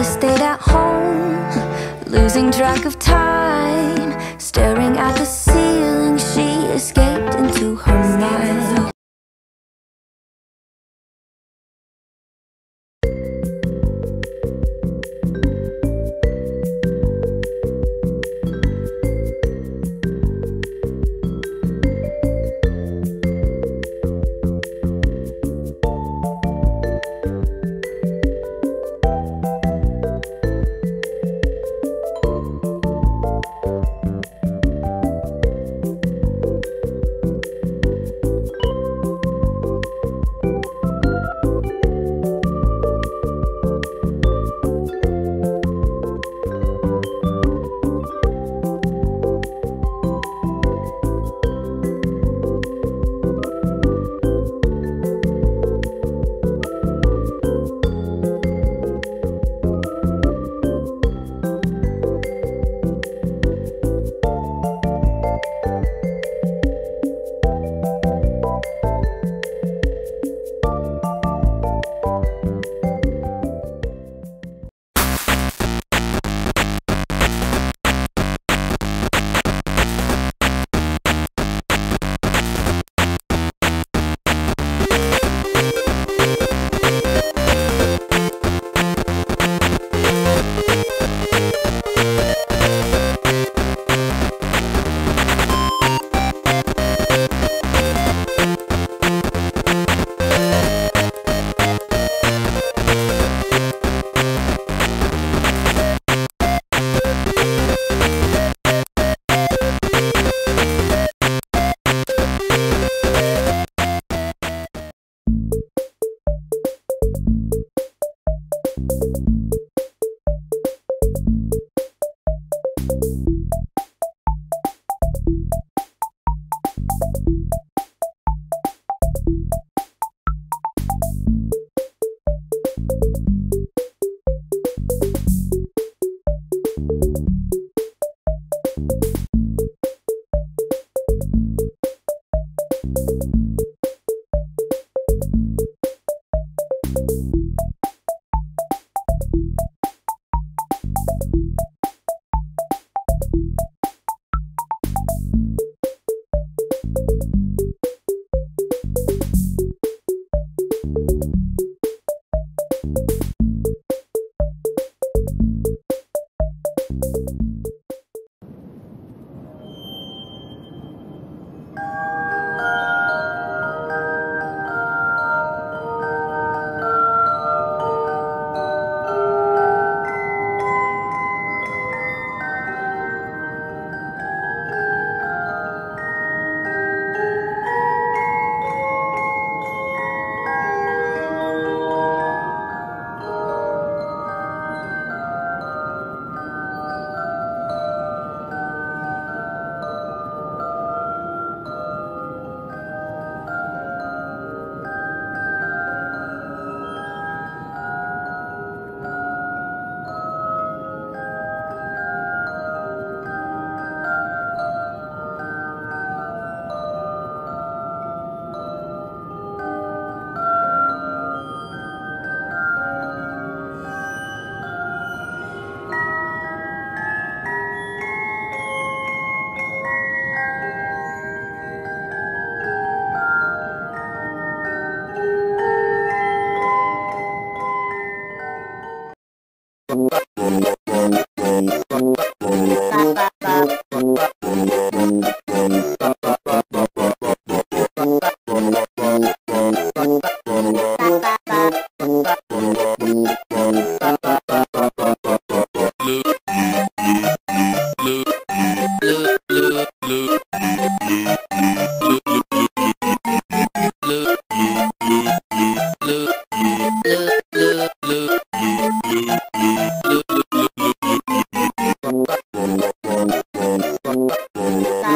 Ella stayed at home, losing track of time, staring at the ceiling. She escaped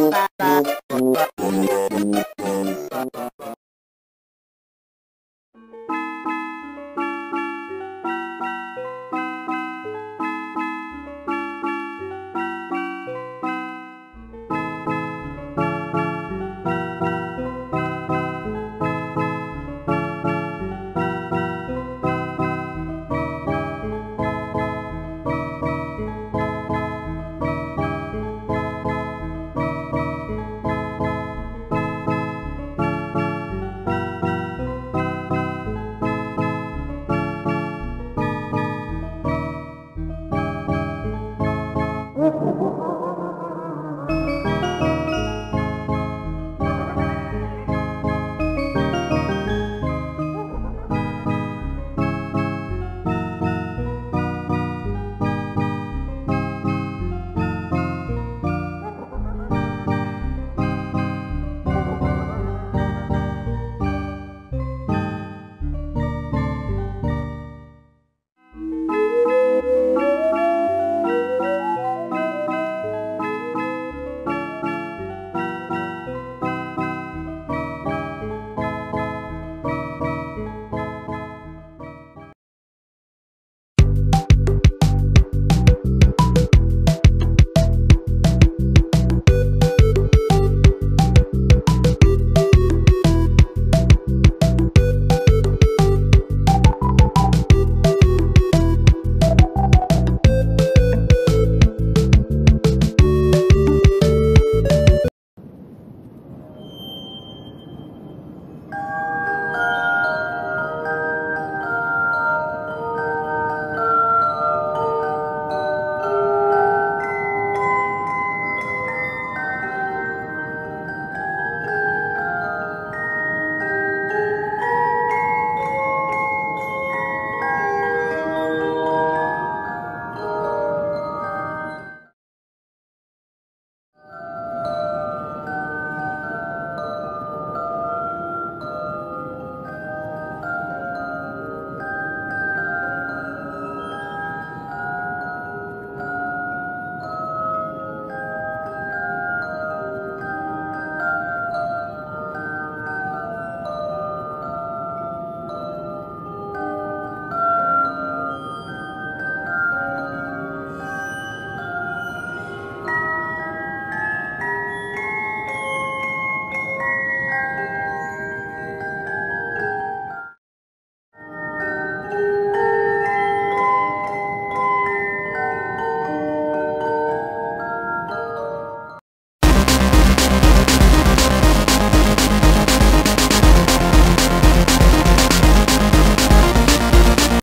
ba ba.